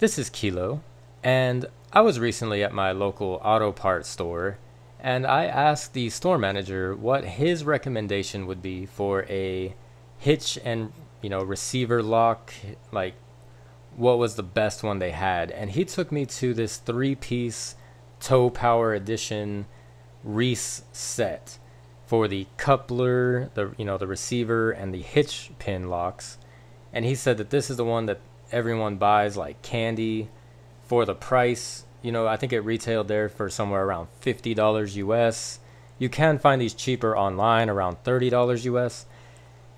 This is Kilo, and I was recently at my local auto parts store, and I asked the store manager what his recommendation would be for a hitch and you know receiver lock, like what was the best one they had, and he took me to this three-piece tow power edition Reese set for the coupler, the you know the receiver, and the hitch pin locks, and he said that this is the one that everyone buys like candy for the price. You know, I think it retailed there for somewhere around $50 US. You can find these cheaper online around $30 US.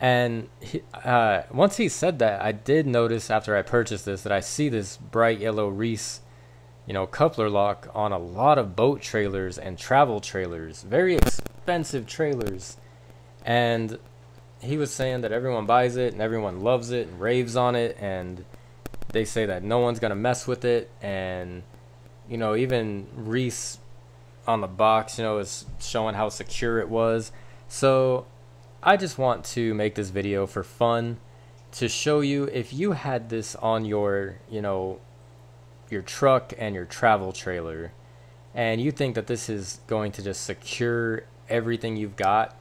And he, uh, once he said that, I did notice after I purchased this that I see this bright yellow Reese, you know, coupler lock on a lot of boat trailers and travel trailers, very expensive trailers. And he was saying that everyone buys it and everyone loves it and raves on it and they say that no one's gonna mess with it, and you know even Reese on the box, you know, is showing how secure it was. So I just want to make this video for fun to show you if you had this on your, you know, your truck and your travel trailer and you think that this is going to just secure everything you've got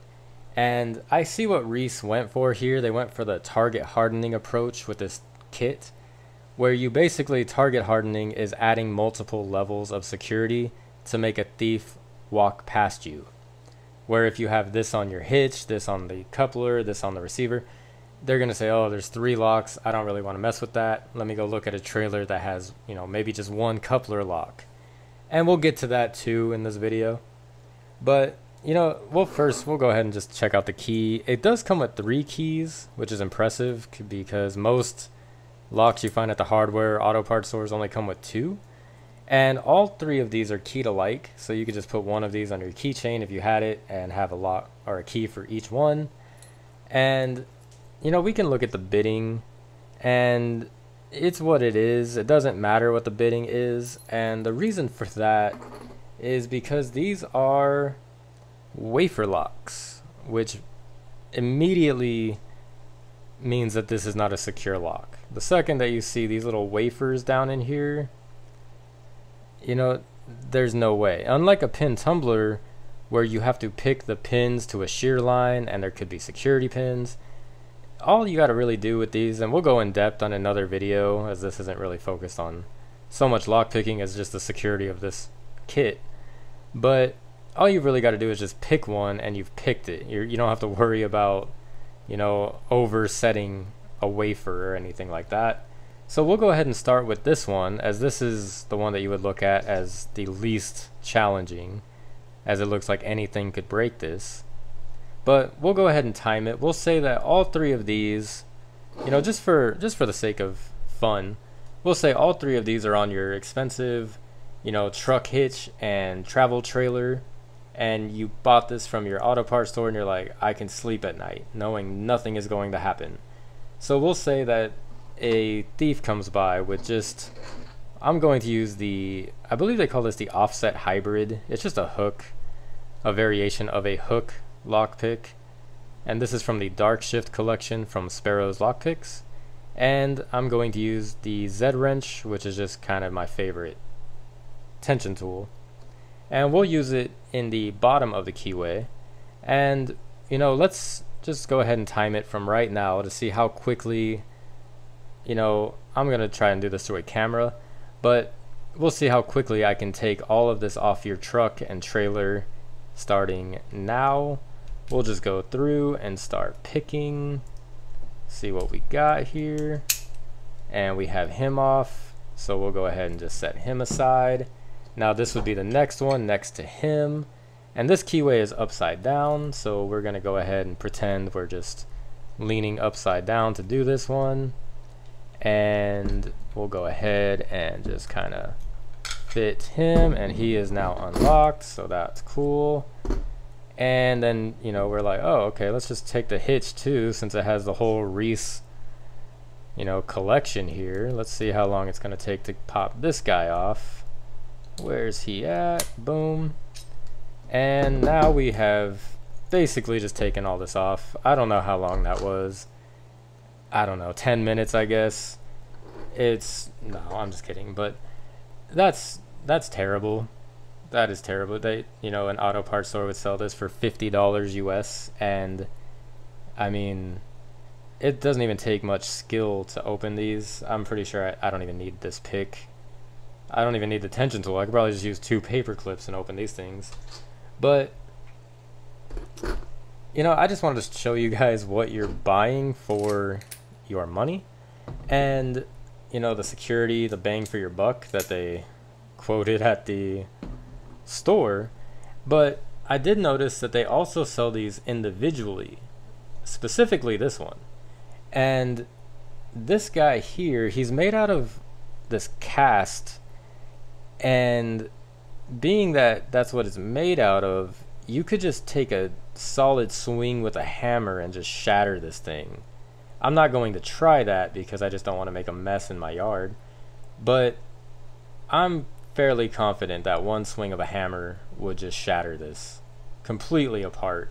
and I see what Reese went for here. They went for the target hardening approach with this kit where you basically target hardening is adding multiple levels of security to make a thief walk past you. Where if you have this on your hitch, this on the coupler, this on the receiver, they're going to say, "Oh, there's three locks. I don't really want to mess with that. Let me go look at a trailer that has, you know, maybe just one coupler lock." And we'll get to that too in this video. But, you know, well first we'll go ahead and just check out the key. It does come with 3 keys, which is impressive because most locks you find at the hardware auto parts stores only come with two. And all three of these are key alike, so you could just put one of these on your keychain if you had it and have a lock or a key for each one. And you know, we can look at the bitting and it's what it is. It doesn't matter what the bitting is, and the reason for that is because these are wafer locks, which immediately means that this is not a secure lock. The second that you see these little wafers down in here, you know, there's no way. Unlike a pin tumbler where you have to pick the pins to a shear line and there could be security pins, all you got to really do with these, and we'll go in depth on another video as this isn't really focused on so much lock picking as just the security of this kit. But all you've really got to do is just pick one and you've picked it. You're, you don't have to worry about you know, over setting a wafer or anything like that. So we'll go ahead and start with this one as this is the one that you would look at as the least challenging as it looks like anything could break this. But we'll go ahead and time it. We'll say that all three of these, you know, just for just for the sake of fun, we'll say all three of these are on your expensive, you know, truck hitch and travel trailer and you bought this from your auto parts store and you're like, I can sleep at night knowing nothing is going to happen. So we'll say that a thief comes by with just, I'm going to use the, I believe they call this the offset hybrid. It's just a hook, a variation of a hook lockpick. And this is from the Dark Shift collection from Sparrow's Lockpicks. And I'm going to use the Z wrench, which is just kind of my favorite tension tool and we'll use it in the bottom of the keyway and you know let's just go ahead and time it from right now to see how quickly you know I'm gonna try and do this through a camera but we'll see how quickly I can take all of this off your truck and trailer starting now. We'll just go through and start picking see what we got here. And we have him off so we'll go ahead and just set him aside. Now this would be the next one next to him. And this keyway is upside down, so we're going to go ahead and pretend we're just leaning upside down to do this one. And we'll go ahead and just kind of fit him, and he is now unlocked, so that's cool. And then, you know, we're like, oh, okay, let's just take the hitch too, since it has the whole Reese, you know, collection here. Let's see how long it's going to take to pop this guy off. Where's he at? Boom. And now we have basically just taken all this off. I don't know how long that was. I don't know, 10 minutes, I guess. it's no, I'm just kidding, but that's that's terrible. That is terrible. They, you know, an auto parts store would sell this for fifty dollars US, and I mean, it doesn't even take much skill to open these. I'm pretty sure I, I don't even need this pick. I don't even need the tension tool. I could probably just use two paper clips and open these things. But you know, I just wanted to show you guys what you're buying for your money, and you know the security, the bang for your buck that they quoted at the store, but I did notice that they also sell these individually, specifically this one. And this guy here, he's made out of this cast, and being that that's what it's made out of, you could just take a solid swing with a hammer and just shatter this thing. I'm not going to try that because I just don't want to make a mess in my yard. But I'm fairly confident that one swing of a hammer would just shatter this completely apart.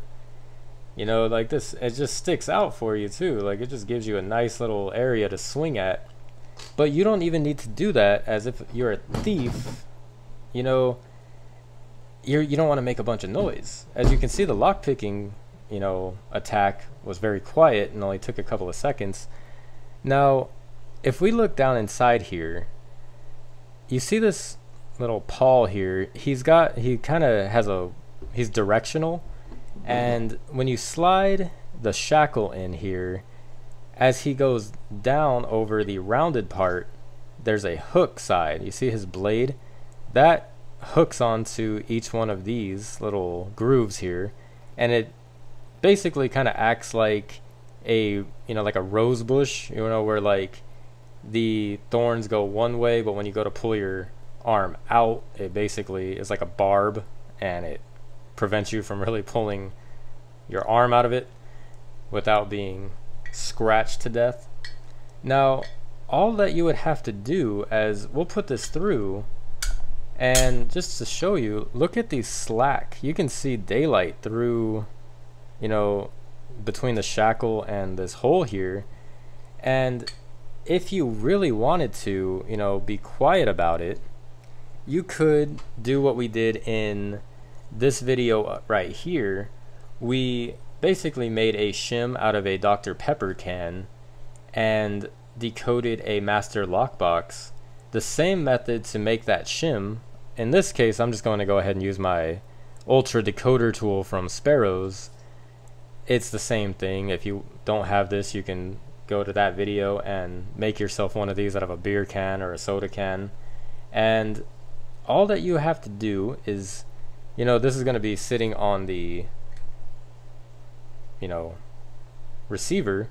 You know, like this, it just sticks out for you too. Like it just gives you a nice little area to swing at. But you don't even need to do that as if you're a thief. You know, you're, you don't want to make a bunch of noise. As you can see, the lockpicking, you know, attack was very quiet and only took a couple of seconds. Now, if we look down inside here, you see this little pawl here, he's got, he kind of has a, he's directional. And when you slide the shackle in here, as he goes down over the rounded part, there's a hook side. You see his blade? That hooks onto each one of these little grooves here. And it basically kind of acts like a, you know, like a rose bush, you know, where like the thorns go one way, but when you go to pull your arm out, it basically is like a barb and it prevents you from really pulling your arm out of it without being scratched to death. Now, all that you would have to do as we'll put this through and just to show you, look at these slack. You can see daylight through, you know, between the shackle and this hole here. And if you really wanted to, you know, be quiet about it, you could do what we did in this video uh, right here. We basically made a shim out of a Dr. Pepper can and decoded a master lockbox. The same method to make that shim. In this case, I'm just going to go ahead and use my ultra decoder tool from Sparrows. It's the same thing. If you don't have this, you can go to that video and make yourself one of these out of a beer can or a soda can. And all that you have to do is, you know, this is going to be sitting on the, you know, receiver.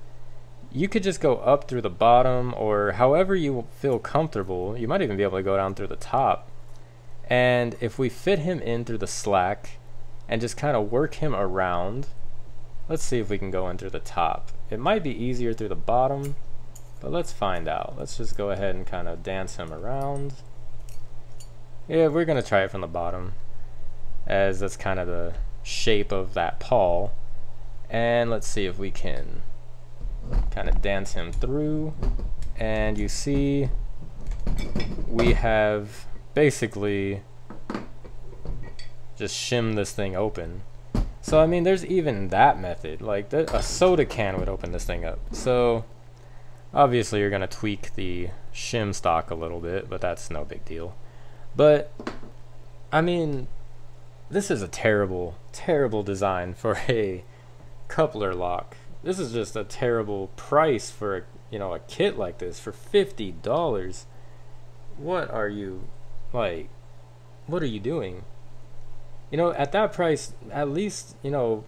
You could just go up through the bottom or however you feel comfortable. You might even be able to go down through the top. And if we fit him in through the slack and just kind of work him around, let's see if we can go in through the top. It might be easier through the bottom, but let's find out. Let's just go ahead and kind of dance him around. Yeah, we're going to try it from the bottom, as that's kind of the shape of that pawl. And let's see if we can kind of dance him through. And you see, we have basically just shim this thing open. So, I mean, there's even that method. Like, a soda can would open this thing up. So, obviously, you're going to tweak the shim stock a little bit, but that's no big deal. But I mean, this is a terrible, terrible design for a coupler lock. This is just a terrible price for a, you know, a kit like this for $50. What are you like what are you doing? You know, at that price, at least, you know,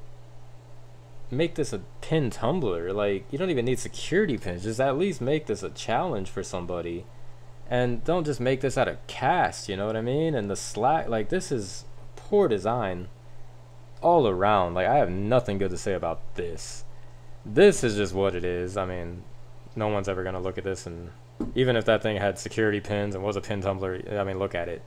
make this a pin tumbler. Like, you don't even need security pins. Just at least make this a challenge for somebody and don't just make this out of cast you know what i mean and the slack like this is poor design all around like i have nothing good to say about this this is just what it is i mean no one's ever going to look at this and even if that thing had security pins and was a pin tumbler i mean look at it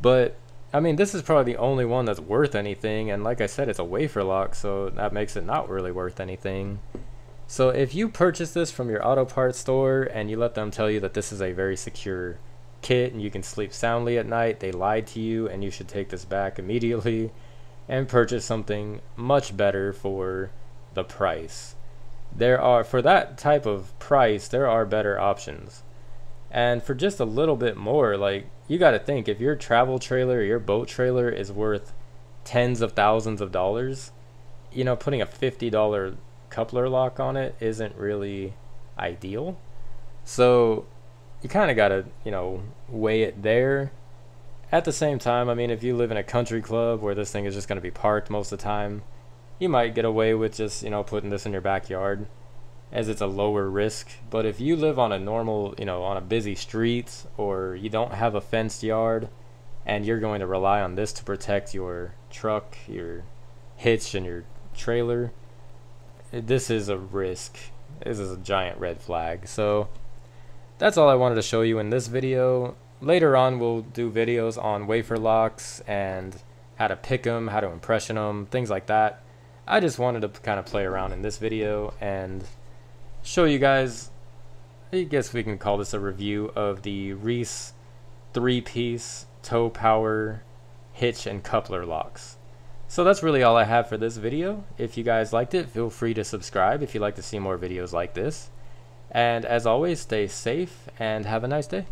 but i mean this is probably the only one that's worth anything and like i said it's a wafer lock so that makes it not really worth anything So if you purchase this from your auto parts store and you let them tell you that this is a very secure kit and you can sleep soundly at night, they lied to you and you should take this back immediately and purchase something much better for the price. There are for that type of price, there are better options. And for just a little bit more, like you got to think if your travel trailer your boat trailer is worth tens of thousands of dollars, you know, putting a $50 coupler lock on it isn't really ideal. So you kind of got to, you know, weigh it there. At the same time, I mean, if you live in a country club where this thing is just going to be parked most of the time, you might get away with just, you know, putting this in your backyard as it's a lower risk. But if you live on a normal, you know, on a busy street or you don't have a fenced yard and you're going to rely on this to protect your truck, your hitch, and your trailer, this is a risk. This is a giant red flag. So that's all I wanted to show you in this video. Later on, we'll do videos on wafer locks and how to pick them, how to impression them, things like that. I just wanted to kind of play around in this video and show you guys, I guess we can call this a review of the Reese three-piece tow power hitch and coupler locks. So that's really all I have for this video. If you guys liked it, feel free to subscribe if you'd like to see more videos like this. And as always, stay safe and have a nice day.